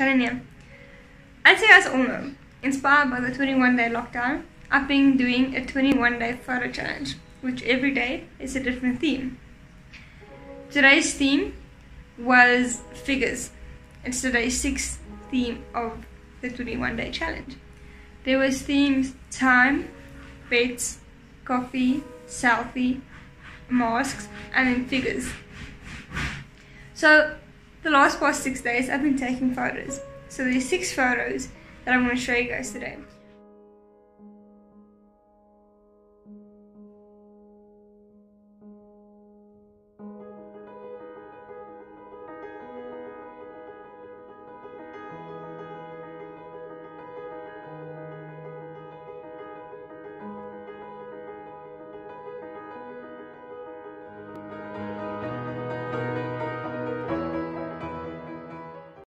Shannon As you guys all know, inspired by the 21 day lockdown, I've been doing a 21 day photo challenge, which every day is a different theme. Today's theme was figures. It's today's sixth theme of the 21 day challenge. There was themes time, pets, coffee, selfie, masks, and then figures. So the last past six days I've been taking photos. So there's six photos that I'm going to show you guys today.